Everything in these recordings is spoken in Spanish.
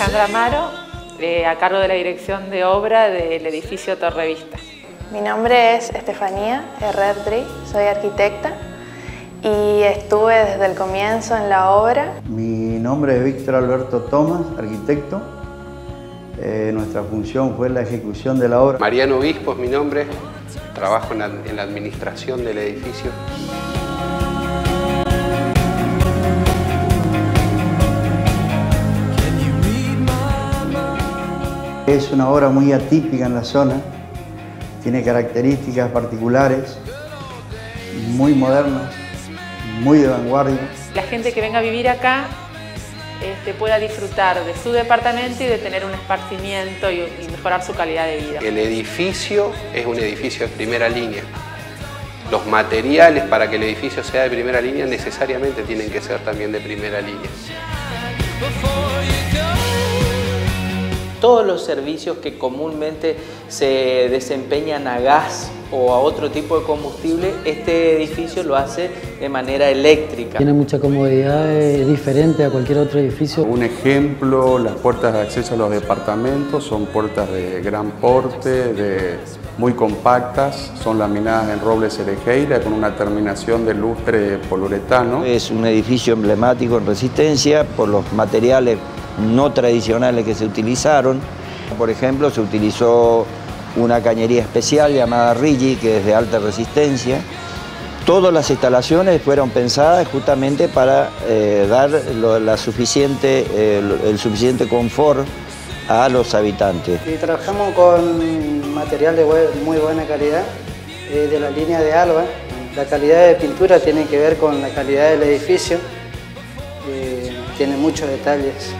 Alejandra Amaro, eh, a cargo de la dirección de obra del edificio Torrevista. Mi nombre es Estefanía Herrerdri, soy arquitecta y estuve desde el comienzo en la obra. Mi nombre es Víctor Alberto Tomás, arquitecto. Eh, nuestra función fue la ejecución de la obra. Mariano Obispo es mi nombre, trabajo en la, en la administración del edificio. Una obra muy atípica en la zona, tiene características particulares, muy modernas, muy de vanguardia. La gente que venga a vivir acá este, pueda disfrutar de su departamento y de tener un esparcimiento y, y mejorar su calidad de vida. El edificio es un edificio de primera línea. Los materiales para que el edificio sea de primera línea necesariamente tienen que ser también de primera línea. Todos los servicios que comúnmente se desempeñan a gas o a otro tipo de combustible, este edificio lo hace de manera eléctrica. Tiene mucha comodidad, es diferente a cualquier otro edificio. Un ejemplo, las puertas de acceso a los departamentos son puertas de gran porte, de, muy compactas, son laminadas en roble cerejeira con una terminación de lustre poliuretano. Es un edificio emblemático en resistencia por los materiales no tradicionales que se utilizaron. Por ejemplo, se utilizó una cañería especial llamada Rigi, que es de alta resistencia. Todas las instalaciones fueron pensadas justamente para eh, dar lo, la suficiente, eh, el suficiente confort a los habitantes. Trabajamos con material de muy buena calidad, eh, de la línea de Alba. La calidad de pintura tiene que ver con la calidad del edificio, tiene muchos detalles.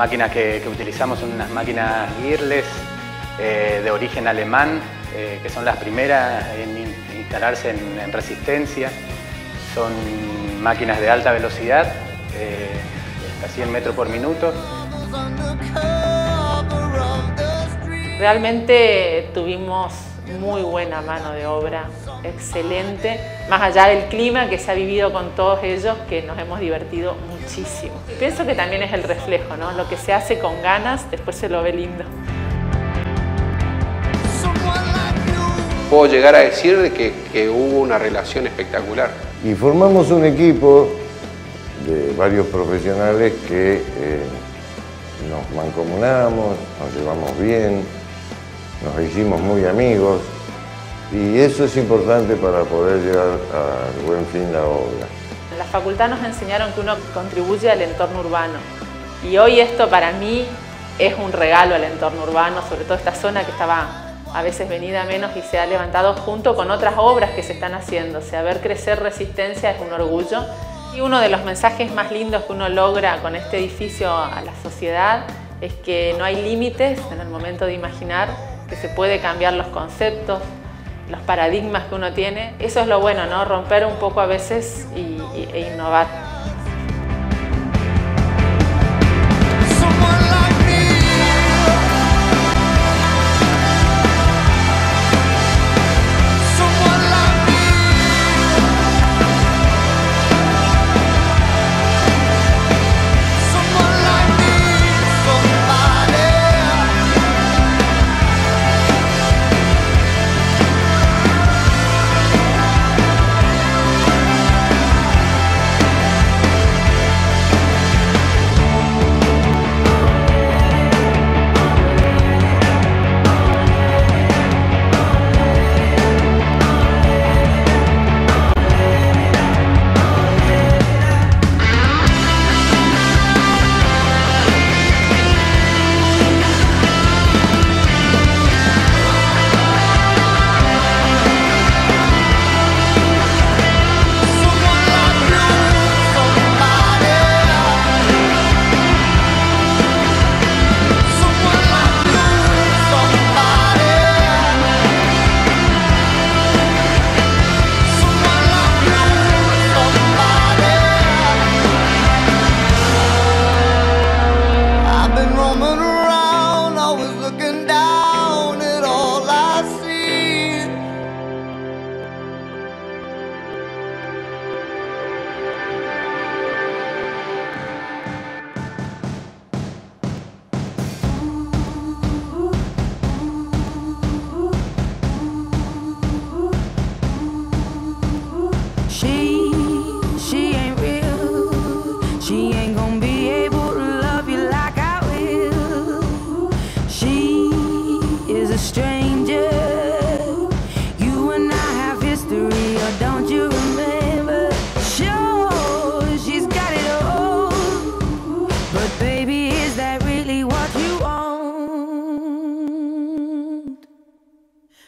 Máquinas que, utilizamos son unas máquinas Girles eh, de origen alemán, eh, que son las primeras en instalarse en, en, resistencia. Son máquinas de alta velocidad, eh, hasta 100 metros por minuto. Realmente tuvimos muy buena mano de obra, excelente, más allá del clima que se ha vivido con todos ellos, que nos hemos divertido muchísimo. Pienso que también es el reflejo, ¿no? Lo que se hace con ganas, después se lo ve lindo. Puedo llegar a decir de que, que hubo una relación espectacular. Y formamos un equipo de varios profesionales que eh, nos mancomunamos, nos llevamos bien, nos hicimos muy amigos y eso es importante para poder llevar a buen fin la obra. Facultad nos enseñaron que uno contribuye al entorno urbano y hoy esto para mí es un regalo al entorno urbano, sobre todo esta zona que estaba a veces venida menos y se ha levantado junto con otras obras que se están haciendo. O sea, ver crecer resistencia es un orgullo. Y uno de los mensajes más lindos que uno logra con este edificio a la sociedad es que no hay límites en el momento de imaginar que se puede cambiar los conceptos, los paradigmas que uno tiene. Eso es lo bueno, ¿no? Romper un poco a veces y, e innovar.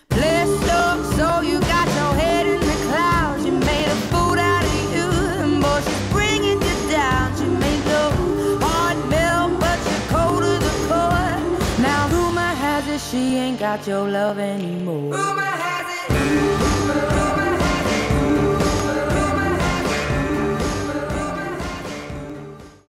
Bless your soul, you got your head in the clouds. You made a fool out of you, and boy, she's bringing you down. She made your heart melt, but you're cold to the core. Now rumor has it she ain't got your love anymore. Rumor has it.